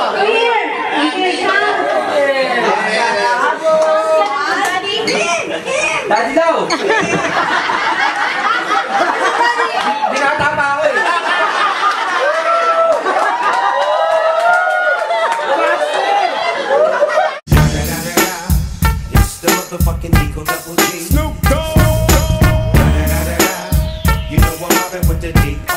Clear. Tadi tahu. Dinata apa woi? Snoop Dogg. You know I'm mobbing with the D.